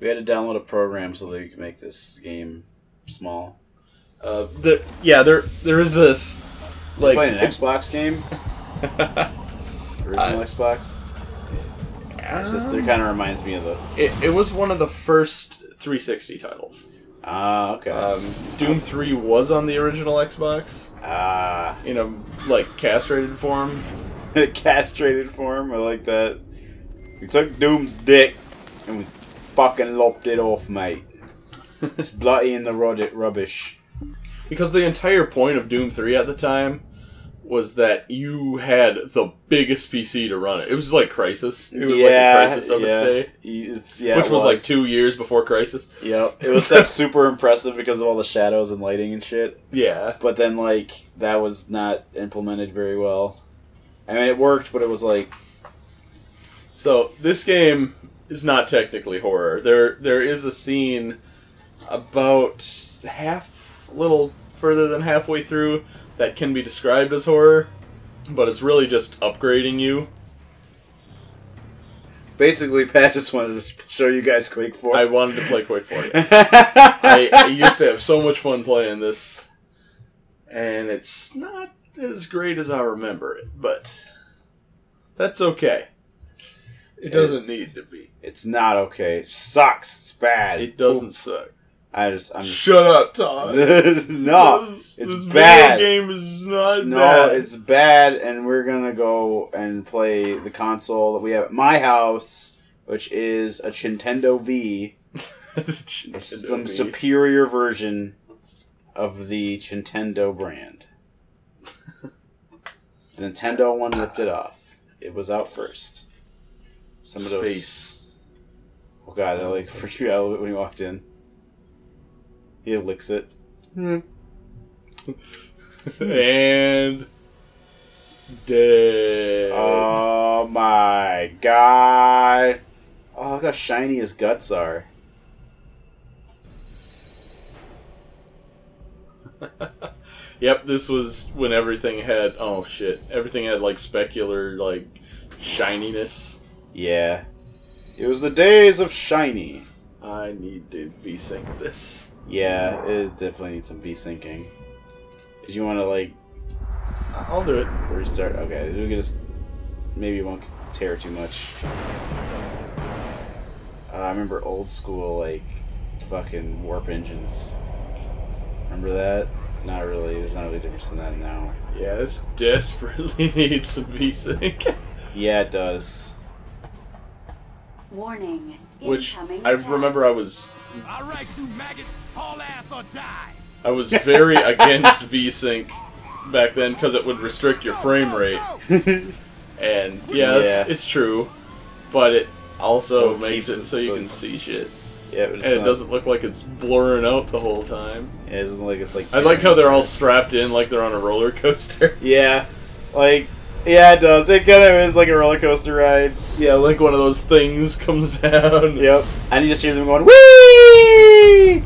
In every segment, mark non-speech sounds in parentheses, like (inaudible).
We had to download a program so that we could make this game small. Uh, the, yeah, there there is this like Playing an Xbox game, (laughs) original Uh, Xbox. It's just, it kind of reminds me of the. it, it was one of the first 360 titles. Ah, okay. Um, Doom 3 was on the original Xbox ah, in a like castrated form. (laughs) castrated form. I like that. We took Doom's dick and we fucking lopped it off, mate. (laughs) It's bloody in the rod- rubbish. Because the entire point of Doom 3 at the time was that you had the biggest PC to run it. It was like Crysis. It was like the Crysis of its day. It's yeah, which it was, like two years before Crysis. Yep, it (laughs) was like super impressive because of all the shadows and lighting and shit. Yeah. But then like that was not implemented very well. I mean, it worked, but it was like So this game is not technically horror. There there is a scene about half little further than halfway through that can be described as horror, but it's really just upgrading you. basically Pat just wanted to show you guys Quake Four. I wanted to play Quake 4, yes. (laughs) I, I used to have so much fun playing this, and it's not as great as I remember it, but that's okay. It doesn't It's- need to be. It's not okay. It sucks. It's bad. It doesn't suck. I just. I'm just. Shut up, Todd. (laughs) no, This- it's this bad. Video game is not no, bad. it's bad, and we're gonna go and play the console that we have at my house, which is a Nintendo V. (laughs) It's the V. superior version of the Nintendo brand. the (laughs) Nintendo one ripped it off. It was out first. Some of those. Space. Oh god, that like freaked you out a little bit when you walked in. He licks it. Hmm. and dead. Oh my god. Oh, look how shiny his guts are. (laughs) yep, this was when everything had oh shit, everything had like specular like shininess. Yeah. It was the days of shiny. I need to v-sync this. Yeah, it definitely needs some V-syncing. Did you want to, like, I'll do it. restart? Okay, we can just... Maybe it won't tear too much. Uh, I remember old school, like, fucking warp engines. Remember that? Not really. There's not really a difference in that now. Yeah, this desperately (laughs) needs some v-sync. Yeah, it does. Warning. Which I remember I was All right, you maggots, haul ass or die. I was very against v-sync back then because it would restrict your frame rate. And (laughs) yeah, It's, Yeah. it's true, but it also it makes it it so you can see shit, Yeah, and it doesn't look like it's blurring out the whole time. Yeah, it doesn't look like it's like. I like how they're all strapped in like they're on a roller coaster. Yeah, like yeah, it does. It kind of is like a roller coaster ride. yeah, like one of those things (laughs) comes down. Yep. And you just hear them going wee.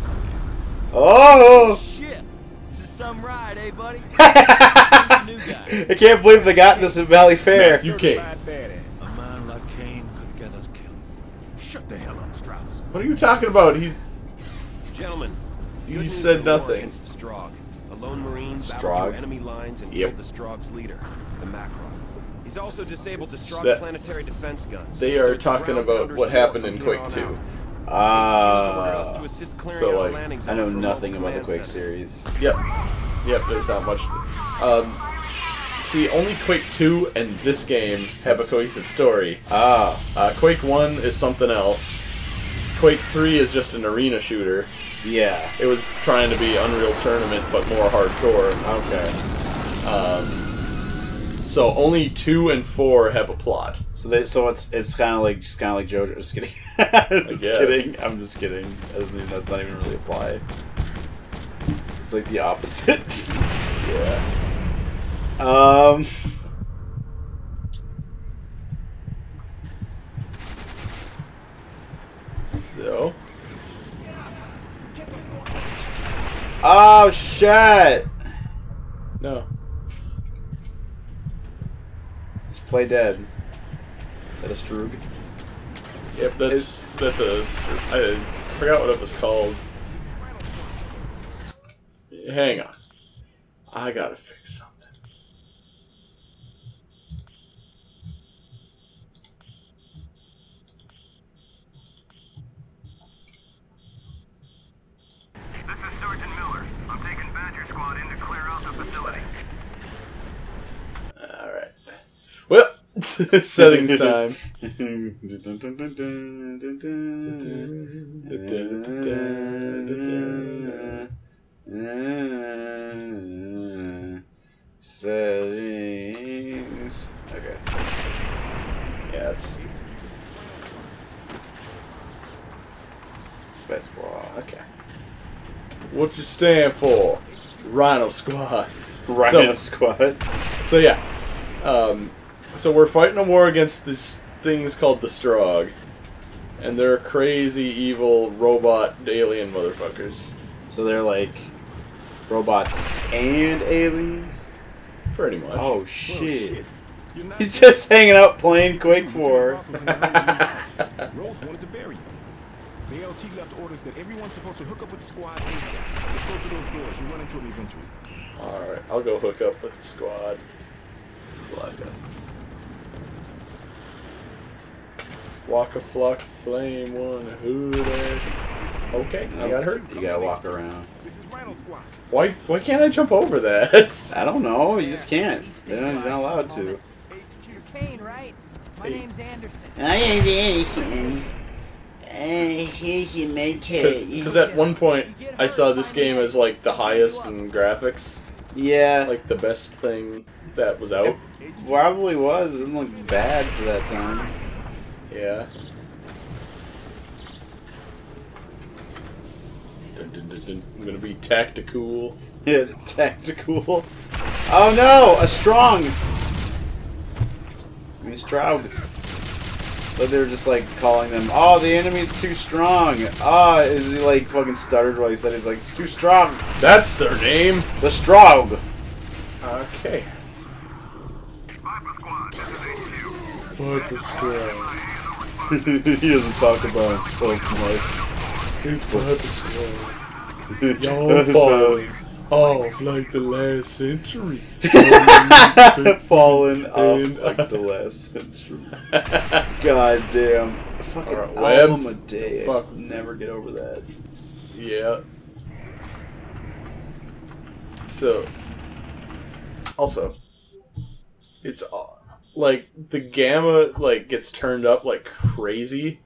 Oh! Shit, this is some ride, eh, buddy? (laughs) I can't believe they got this in Valleyfair. Matthew can't. A man like Kane could get us killed. Shut the hell up, Strauss. What are you talking about? He Gentlemen, He good news said in the war nothing. Against the Strogg. A lone marine battled through enemy lines and Yep. killed the Strogg's leader, the Makron. He's also disabled the Strogg That- planetary defense guns. they are it's talking about what happened in Quake 2. Ah. clearing so, like, I know nothing about the Quake center. series. Yep. Yep, there's not much. Um, see, only Quake 2 and this game have a cohesive story. Ah, Uh, Quake 1 is something else. Quake 3 is just an arena shooter. yeah. It was trying to be Unreal Tournament, but more hardcore. Okay. Um, so only 2 and 4 have a plot. So they, so it's it's kind of like just kind of like JoJo. Just kidding. (laughs) I'm just kidding. I'm just kidding. That doesn't even, that's not even really apply. It's like the opposite. (laughs) Yeah. Um. Oh shit! no. Just play dead. Is that a Strogg? Yep, that's that's a. I forgot what it was called. Hang on, I gotta fix something. This is Sergeant Miller. I'm taking Badger Squad in to clear out the facility. All right. Well, (laughs) settings time. Settings. Okay. Yeah, it's Spec squad. okay. What you stand for? Rhino Squad. Rhino So- squad. So yeah, um, so we're fighting a war against these things called the Strogg, and they're crazy, evil robot alien motherfuckers. So they're like robots and aliens. Pretty much. Oh Well, shit! You're He's just hanging out playing Quake Four. (laughs) Rhodes wanted to bury you. The LT left orders that everyone's supposed to hook up with the squad ASAP. Let's go through those doors. You'll run into them eventually. All right, I'll go hook up with the squad. Walk a flock, flame one, hood ass. Okay, I got hurt. You gotta walk around. This is Rhino Squad. Why? Why can't I jump over that? (laughs) I don't know. You just can't. They're not, you're not allowed to. You're Kane, right? My name's Anderson. I am Anderson. Uh, here's your med kit. Because at one point I saw this game as like the highest in graphics, Yeah, like the best thing that was out. probably was. It doesn't look bad for that time. Yeah. Dun, dun, dun, dun. I'm gonna be tactical. (laughs) Yeah, tactical. Oh no, a strong. I mean, Straug. But they were just like calling them. Oh, the enemy's too strong. Ah, is he like fucking stuttered while he said he's like it's too strong. That's their name. The Straug. Okay. Viper Squad, this is HQ. Fuck the squad. (laughs) he doesn't talk about himself much. It's Viper squad. (laughs) Y'all Y'all falling off like the last century. (laughs) fallen off like the last century. God damn. Fucking Alright, Web. album a day. I Fuck. s- never get over that. Yeah. So, also, it's uh, like the gamma like gets turned up like crazy,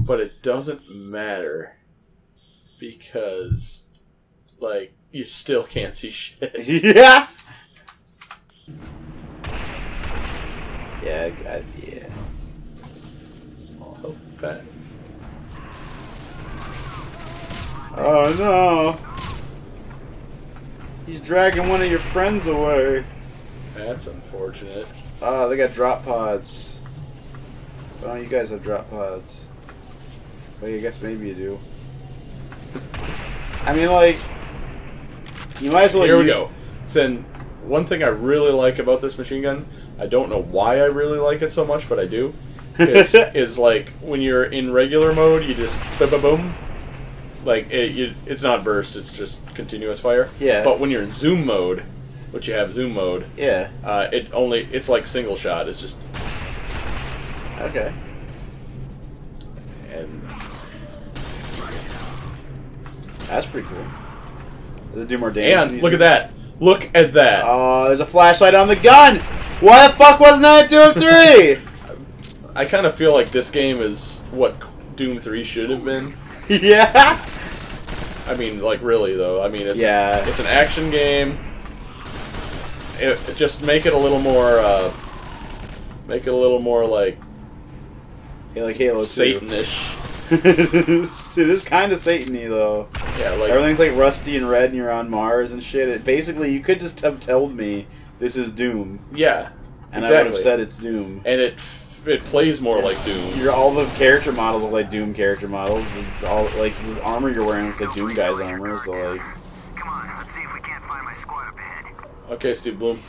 but it doesn't matter because like you still can't see shit. (laughs) yeah. Yeah, guys, yeah. Small health pack. Oh no. He's dragging one of your friends away. That's unfortunate. Oh, they got drop pods. Oh, you guys have drop pods. Well, I guess maybe you do. I mean, like, you might as well Here we go. So, one thing I really like about this machine gun, I don't know why I really like it so much, but I do, is, (laughs) is like when you're in regular mode, you just boom, boom, boom. Like, it, you, it's not burst, it's just continuous fire. Yeah. But when you're in zoom mode, which you have zoom mode, Yeah. uh, it only, it's like single shot. It's just, Okay. and That's pretty cool. Does it do more damage? and look at that. Look at that. Oh, there's a flashlight on the gun. Why the fuck wasn't that Doom (laughs) Three? I kind of feel like this game is what Doom 3 should have been. (laughs) yeah. I mean, like really though. I mean, it's Yeah. it's an action game. It, just make it a little more, uh, make it a little more like Yeah, like Halo Satanish. (laughs) it is kind of Satan-y though. Yeah, like Everything's like rusty and red, and you're on Mars and shit. It basically, you could just have told me this is Doom, Yeah, and I would have said it's Doom. and it f- it plays more like Doom. Your all the character models look like Doom character models. All like the armor you're wearing looks like Doom guy's armor. So like, Come on, let's see if we can't find my squad up ahead. Okay, Steve Blum.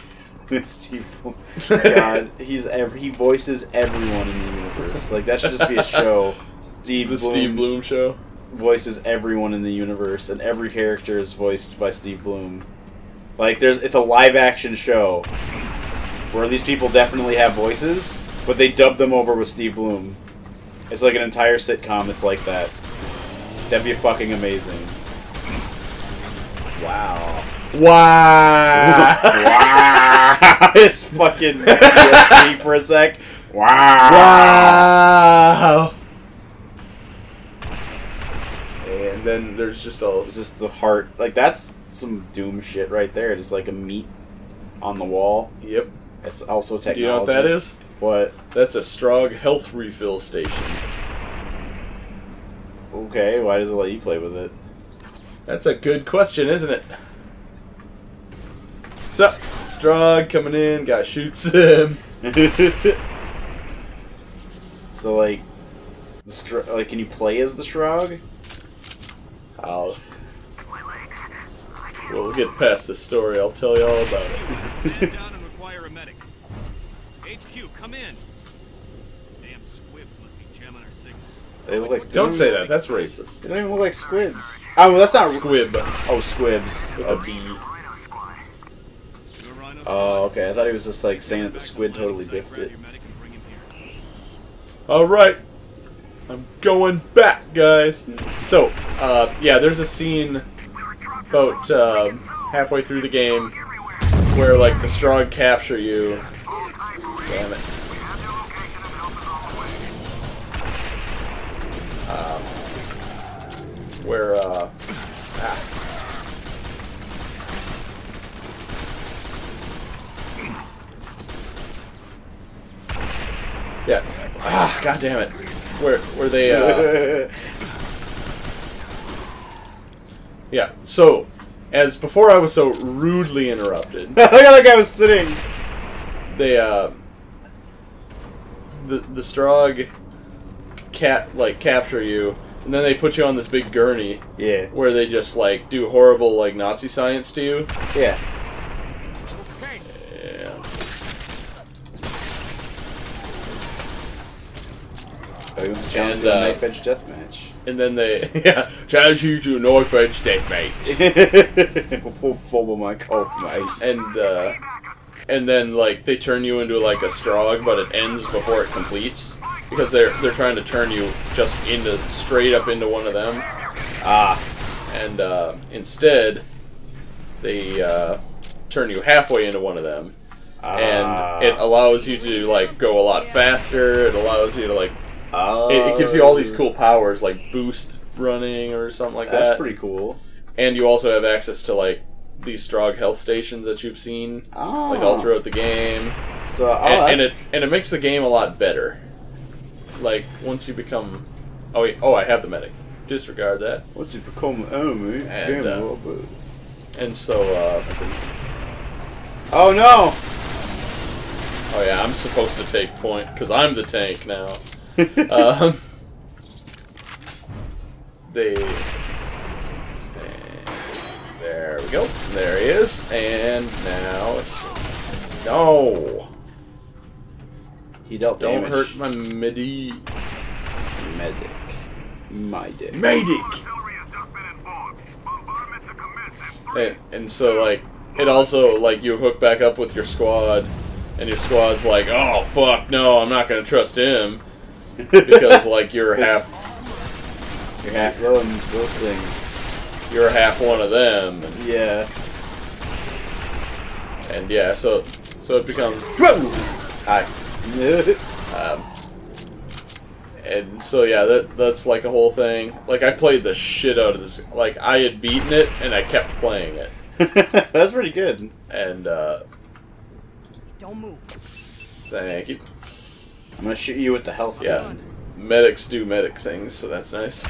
(laughs) Steve. Bloom. God, (laughs) he's ev- he voices everyone in the universe. Like that should just be a show. Steve The Bloom Steve Blum show. voices everyone in the universe, and every character is voiced by Steve Blum. Like there's, it's a live action show where these people definitely have voices, but they dub them over with Steve Blum. It's like an entire sitcom. It's like that. That'd be fucking amazing. Wow. Wow. (laughs) wow. it's fucking PTSD for a sec. Wow. wow. And then there's just a just the heart. Like that's some Doom shit right there. Just like a meat on the wall. yep. It's also technology. Do you know what that is? What? That's a Strogg health refill station. Okay, why does it let you play with it? That's a good question, isn't it? So, Strogg coming in, guy shoots him. so like, the str- like, can you play as the Shrog? I'll. Well, we'll get past this story. I'll tell you all about it. Down and require a medic. HQ, come in. Damn squibs must be jamming our signals. They look like. Don't say that. That's racist. They don't even look like squids. Oh, well, that's not Squib Oh, squibs. with a B. Rhino squad. You're Rhino squad. Oh, okay. I thought he was just like saying that the squid totally biffed it. your medic and bring him here. All right, I'm going back, guys. So, uh, yeah, there's a scene about uh, halfway through the game where like the Strogg capture you. Damn it. Um, where uh, ah. Yeah, ah, god damn it, where where they uh, (laughs) yeah. So, as before, I was so rudely interrupted. (laughs) Look how that guy was sitting. they uh the the strogg cat like capture you and then they put you on this big gurney Yeah. where they just like do horrible like nazi science to you Yeah. Okay, yeah Oh, to challenge And, uh, knife edge death match. and then they (laughs) yeah challenge you to a knife edge death match (laughs) Full full of my coat, mate. and uh and then like they turn you into like a strogg but it ends before it completes because they're they're trying to turn you just into straight up into one of them Ah. and uh, instead they uh, turn you halfway into one of them Ah. and it allows you to like go a lot faster it allows you to like Oh. it, it gives you all these cool powers like boost running or something like That's that That's pretty cool. and you also have access to like these strogg health stations that you've seen Oh. like all throughout the game So, oh, and, and it and it makes the game a lot better like once you become oh wait, oh I have the medic disregard that once you become an enemy, And, game uh, and so uh, Oh no! Oh yeah, I'm supposed to take point because I'm the tank now. Um, they, there we go. There he is, and now no, he dealt don't damage. hurt my midi medic. My dick. medic. artillery has just been informed. Bombardment to commence in three. And, and so like it also like you hook back up with your squad, and your squad's like, oh fuck no, I'm not gonna trust him because like you're half You're half those, those things. you're half one of them. And, Yeah. And yeah, so so it becomes hi. (laughs) Um, and so yeah, that that's like a whole thing. Like I played the shit out of this. Like I had beaten it and I kept playing it. (laughs) That's pretty good. And uh, Don't move. thank you. I'm gonna shoot you with the health Yeah, gun. medics do medic things, so that's nice.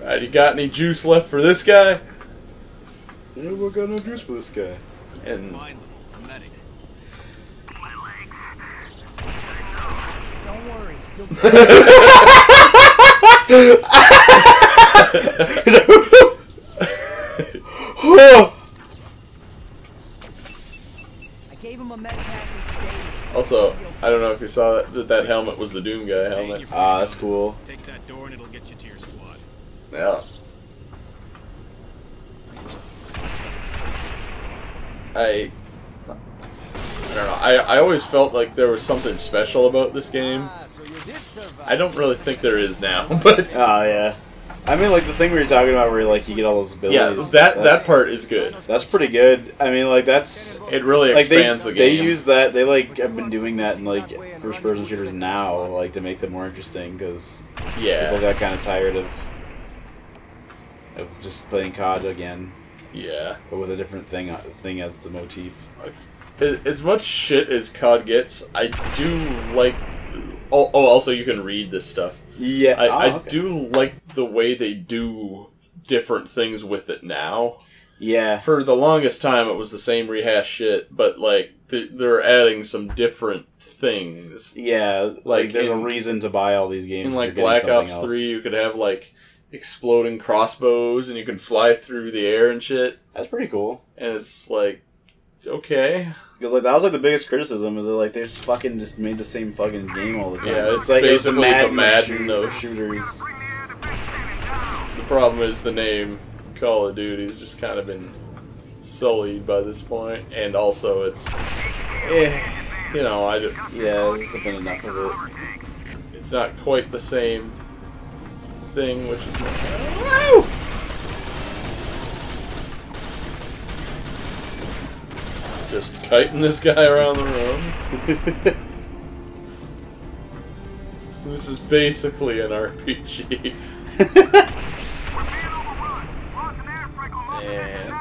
Alright, you got any juice left for this guy? Yeah, we got no juice for this guy. And Finally, a medic. Don't worry. You'll if you saw that that, that helmet was the Doom guy helmet. Ah, that's cool. Take that door and it'll get you to your squad. Yeah. I I don't know. I, I always felt like there was something special about this game. I don't really think there is now, (laughs) but Oh yeah. I mean, like the thing we were talking about, where like you get all those abilities. yeah, that that part is good. That's pretty good. I mean, like that's It really like they expands the they use that. They like have been doing that in like first person shooters now, like to make them more interesting because yeah, people got kind of tired of of just playing COD again, yeah. but with a different thing uh, thing as the motif. As much shit as COD gets, I do like. Oh, oh, also you can read this stuff. Yeah, I, oh, I do like the way they do different things with it now. Yeah, For the longest time, it was the same rehash shit, but like th- they're adding some different things. yeah. Like, Like, there's in- a reason to buy all these games. In like Black Ops else. Three, you could have like exploding crossbows, and you can fly through the air and shit. That's pretty cool. And it's like, okay, Because like that was like the biggest criticism is that like they just fucking just made the same fucking game all the time. Yeah, it's like it was the basically the Madden, Madden of shooters. the problem is the name Call of Duty's just kind of been sullied by this point, and also it's, eh, you know, I just Yeah, there's been enough of it. it's not quite the same thing, which is not. Just kiting this guy around the room. (laughs) This is basically an RPG. (laughs) and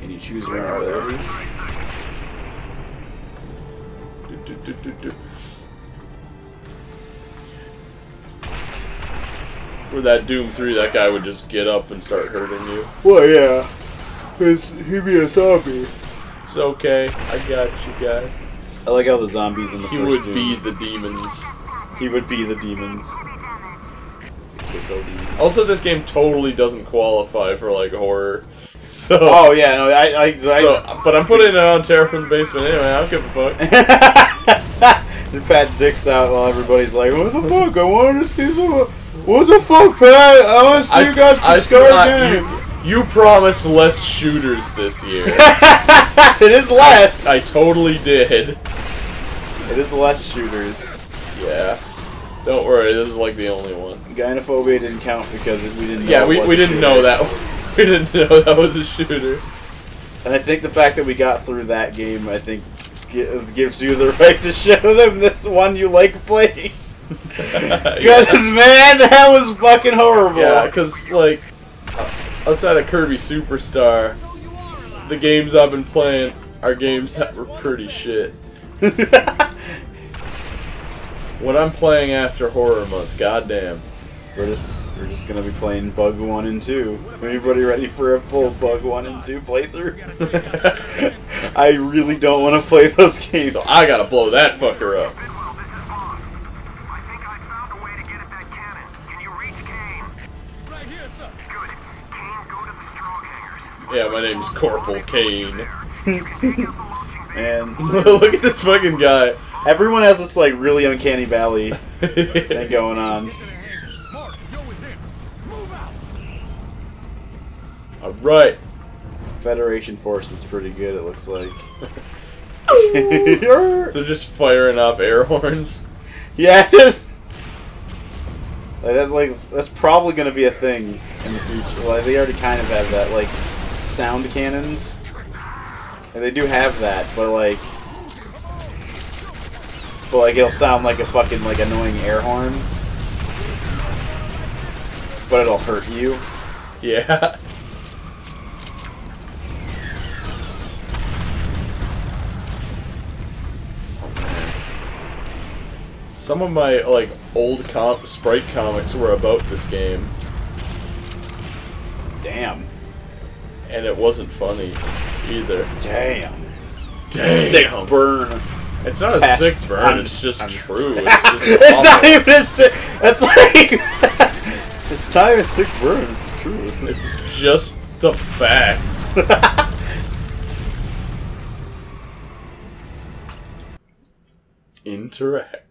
Can you choose your own abilities? do, do, do, do, do. With that Doom 3, that guy would just get up and start hurting you. Well, yeah. He'd be a zombie. It's okay. I got you guys. I like how the zombies in the He first would Doom- be the demons. He would be the demons. Also, this game totally doesn't qualify for like horror. (laughs) So, Oh yeah, no, I, I, I so but I'm putting it on Terror from the Basement anyway. I don't give a fuck. and (laughs) Pat dicks out while everybody's like, "What the fuck? I wanted to see some. What the fuck, Pat? I want to see you guys I discover thought game." You, promised less shooters this year. (laughs) it is less. I totally did. it is less shooters. Yeah. Don't worry, this is like the only one. Gynophobia didn't count because we didn't. Know Yeah, we, was we a didn't shooter. know that. (laughs) We didn't know that was a shooter. And I think the fact that we got through that game, I think, gi- gives you the (laughs) right to show them this one you like playing. Because man, that was fucking horrible. Yeah, because like outside of Kirby Superstar, the games I've been playing are games that were pretty shit. (laughs) What I'm playing after Horror Month, goddamn. We're just we're just gonna be playing Bug One and Two. Anybody ready for a full Bug One and Two playthrough? (laughs) (laughs) I really don't want to play those games. So I gotta blow that fucker up. Yeah, my name's Corporal Kane. (laughs) and (laughs) Look at this fucking guy. everyone has this like really uncanny valley thing (laughs) going on. Mark, go with him. Move out. Alright. Federation force is pretty good. It looks like. So they're just firing off air horns. yeah, just like that's like that's probably gonna be a thing in the future. Like they already kind of have that like sound cannons, and they do have that, but like, but like it'll sound like a fucking like annoying air horn, but it'll hurt you. Yeah. Some of my like old com- sprite comics were about this game, Damn. And it wasn't funny either. Damn. Damn. Sick burn. It's not a Past- sick burn. I'm- it's just I'm- true. (laughs) It's just it's not even a sick. It's like. it's not even a sick burn. It's true. It's just the facts. (laughs) Interact.